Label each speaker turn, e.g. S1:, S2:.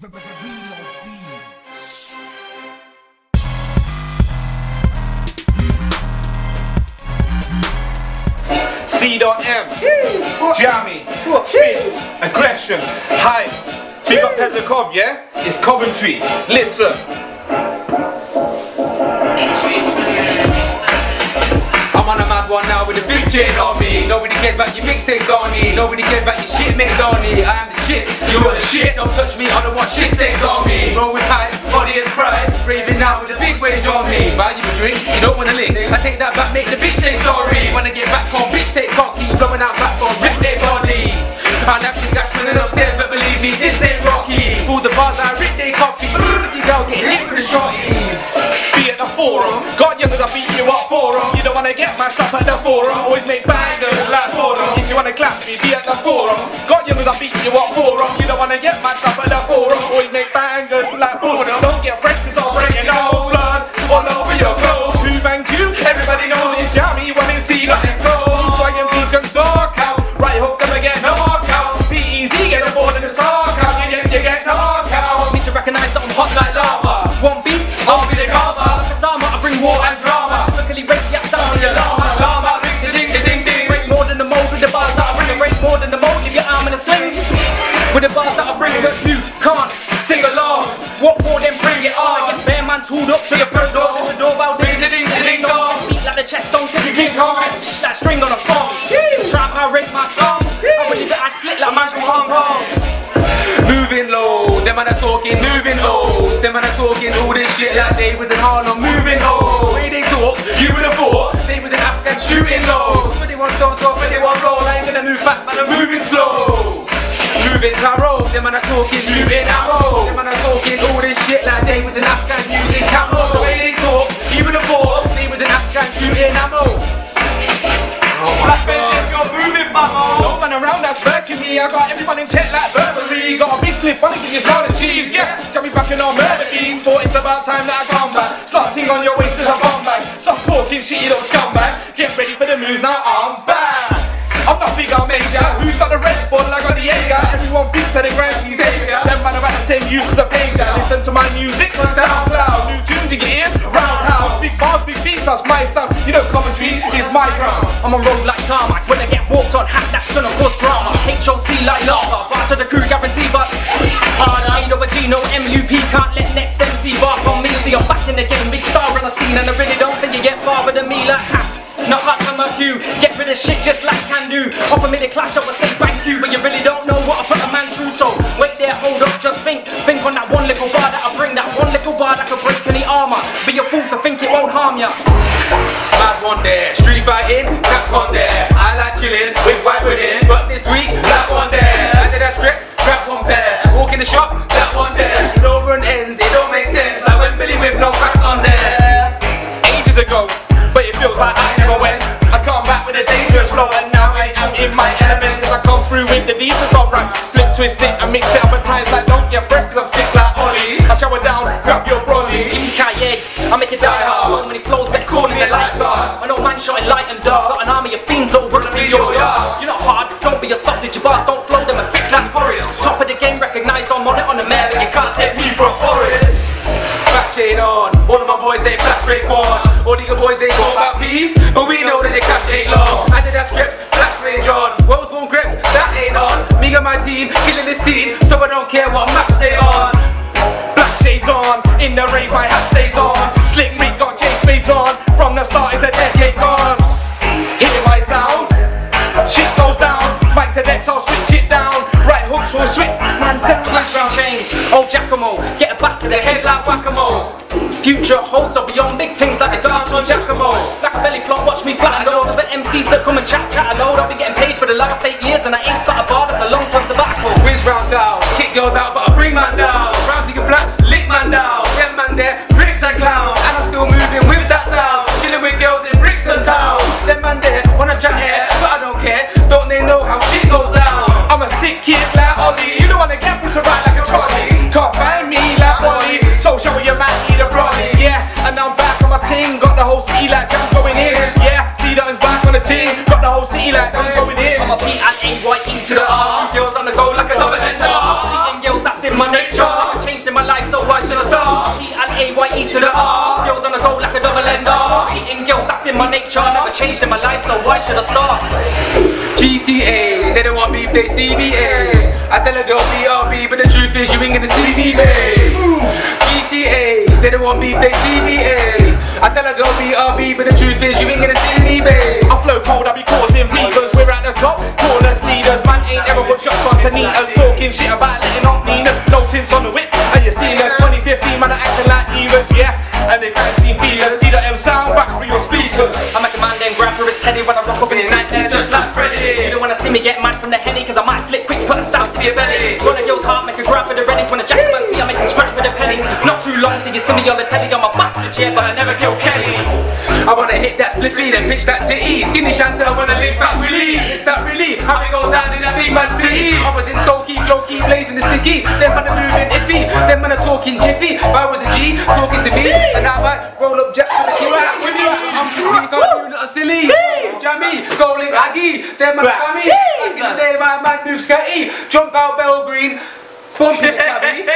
S1: Reload Beats.
S2: C.M. Jammee. Spitz. Aggression. Hype. Big up Pezakov, yeah? It's Coventry. Listen. I'm on a mad one now with a big chain on me. Nobody cares about your mixtapes on me. Nobody cares about your shit made on me. I am shit, you are the shit. Don't touch me, I don't want shit stains on me. Roll with hype, body is pride. Raving now with a big wage on me. Buy you a drink, you don't wanna link. I take that back, make the bitch say sorry. Wanna get back on bitch take cocky. Blowing out back on rip their body. That shit got spinning upstairs, but believe me, this ain't rocky. All the bars I rip they cocky. You go get hit with a shotty. Be at the forum, got young I beat you up for 'em. You don't wanna get my stuff at the forum, always make bangers like forum. If you wanna clap me, be at the forum.
S3: With the bars that I bring, but you can't sing along. What more than bring it on? Get bare man tooled up to your front door. The doorbell ding, ding, ding, ding, ding, dong. Beat like the chest don't take a king Kong. Like string on a phone. Try and pirate my song. I believe that I slick like man from Hong Kong.
S2: Moving low, them man are talking, moving low. Them man are talking all this shit like they was in Harlem, moving low. Way they talk, you would have thought they was in Afghan shooting low. But they want don't talk, but they want roll. I ain't gonna move fast, man, I'm moving slow. Moving caro, them man are talking, moving arrow. Them man are talking all this shit like they was in Afghan using camo. The way they talk, you would have thought they was in Afghan shooting ammo. Black if you're moving, mama. Don't run around, that's working me. I got everyone in check like Burberry. Got a big clip, wanna give you sound and cheese. Yeah, got me back in on murder beats. Thought it's about time that I come back. Start ting on your waist as I come back. Stop talking shit, you little scumbag. Get ready for the moves, now I'm back. I'm not big, I'm major. Who's got the Red Bull? I got the Jaeger. Everyone thinks that they grand Xavier. Them man at the same use as a pager. Listen to my music on SoundCloud. New tunes to get in, roundhouse. Big bars, big beats, that's my sound. You know, commentary is my ground.
S3: I'm on road like tarmac When I get walked on, hat that's gonna cause drama HOT like lava, bar to the crew guarantee but Hard ain't G, no MUP Can't let next MC bark on me See I'm back in the game, big star on the scene And I really don't think you get farther than me like not hot my cue, get rid of shit just like can do. Offer me the clash, I would say thank you But you really don't know what I put a man through So wait there, hold up, just think. Think on that one little bar that I bring That one little bar that could break any armor. Be a fool to think it won't harm ya.
S2: Mad one there, street fighting, black one there. But it feels like I never went. I come back with a dangerous flow, and now I am in my element. Cause I come through with the deepest of rap. Flip, twist it, and mix it up at times like don't get fresh, cause I'm sick like Ollie. I shower down, grab your brolly.
S3: Kanye, I make it die hard. So many flows, better call me a lifeguard. I know man shot in light and dark. Got an army of fiends all run up in your yard. You're not hard, don't be a sausage, your bars don't flow them and thick like porridge. Top of the game, recognize I'm on it on the mare, but you can't take me for a forest.
S2: Back chain on, all of my boys they blast straight one. All the good boys they but we know that they cash ain't long. I did that scripts, black range on, world's born grips, that ain't on. Me and my team killing the scene, so I don't care what map they on. Black shades on, in the rave my hat stays on. Slick Rick got J spades on, from the start it's a decade gone. Hear my sound, shit goes down, mic to decks I'll switch it down. Right hooks will switch, man down.
S3: Flashing chains, old Giacomo, get back to the head like whack-a-mole. Future holds, I'll be on big things like the guards on Giacomo. Like a belly flop, watch me flatten loads of the MCs that come and chat, chat a load. I've been getting paid for the last eight years and I ain't got a bar, that's a long time sabbatical.
S2: Whiz round out, kick girls out, but I bring man down. Round to your flat, lick man down. Get man there,
S3: nature. Never changed in my life, so why should I start?
S2: GTA, they don't want beef, they CBA. Eh? I tell a girl BRB, but the truth is you ain't gonna see me, babe. GTA, they don't want beef, they CBA. Eh? I tell a girl BRB, but the truth is you ain't gonna see me, babe.
S4: I flow cold, I be causing fevers. We're at the top, tallest leaders. Man ain't ever put shots on Tanitas. Talking shit about letting off Nina. No tints on the whip,
S3: put a your belly. Run a girl's heart, make a grab for the rennies. When a jackman's me, I make him scratch for the pennies. Not too long till you see me on the telly, I'm a bastard, yeah, but I never kill Kelly.
S2: I wanna hit that spliffy, then pitch that titty. Skinny Chantel, I wanna lift that Willie. It's that really how it goes down in that big man city. I was in Stokey, Flokey, blazing the sticky. Them man are moving iffy, them man are talking jiffy. If I was a G, talking to me, and now I might roll up jets for the kill out with me. I'm just sneak, I'm doing silly. Jammee, goaling Aggie, them man family. Back in the day, my man moved scatty. Jump out Bell Green, bump in the cabby.